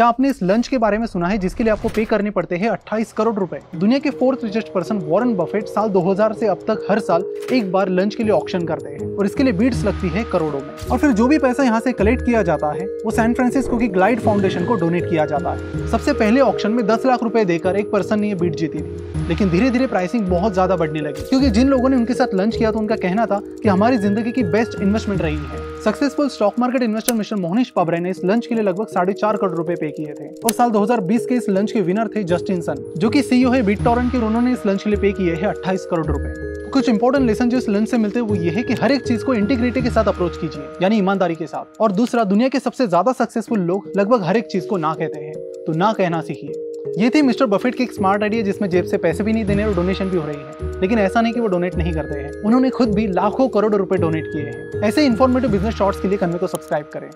क्या आपने इस लंच के बारे में सुना है जिसके लिए आपको पे करने पड़ते हैं 28 करोड़ रुपए? दुनिया के fourth richest person Warren Buffett साल 2000 से अब तक हर साल एक बार लंच के लिए ऑप्शन करते हैं और इसके लिए बीड्स लगती है करोड़ों में। और फिर जो भी पैसा यहाँ से कलेक्ट किया जाता है, वो सैन फ्रांसिस्को की ग्लाइड फाउंडेशन को डोनेट किया जाता है। सबसे पहले ऑप्शन में दस लाख रुपए देकर एक पर्सन ने ये बीट जीती थी। लेकिन धीरे धीरे प्राइसिंग बहुत ज़्यादा बढ़ने लगी, क्योंकि जिन लोगों ने उनके साथ लंच किया तो उनका कहना था कि हमारी ज़िंदगी की बेस्ट इन्वेस्टमेंट रही है। Successful stock market investor mister Mohnish Pabrai ने इस लंच के लिए लगभग साढ़े चार करोड़ रुपए पे किए थे। और साल 2020 के इस लंच के विनर थे जस्टिन सन जो कि सीईओ है बिट टॉरेंट के उन्होंने इस लंच के लिए पे किए हैं 28 करोड़ रुपए। कुछ इंपॉर्टेंट लेसन जो इस लंच से मिलते हैं, वो ये है कि हर एक चीज़ को इंटीग्रिटी के साथ अप्रोच कीजिए, यानी ईमानदारी के साथ। और दूसरा, दुनिया के सबसे ज़्यादा सक्सेसफुल लोग लगभग हर एक चीज़ को ना कहते हैं। तो ना कहना सीखिए। ये थी मिस्टर बफेट की एक स्मार्ट आइडिया जिसमें जेब से पैसे भी नहीं देने और डोनेशन भी हो रही है। लेकिन ऐसा नहीं कि वो डोनेट नहीं करते हैं। उन्होंने खुद भी लाखों करोड़ रुपए डोनेट किए हैं। ऐसे इन्फॉर्मेटिव बिज़नेस शॉर्ट्स के लिए कन्वे को सब्सक्राइब करें।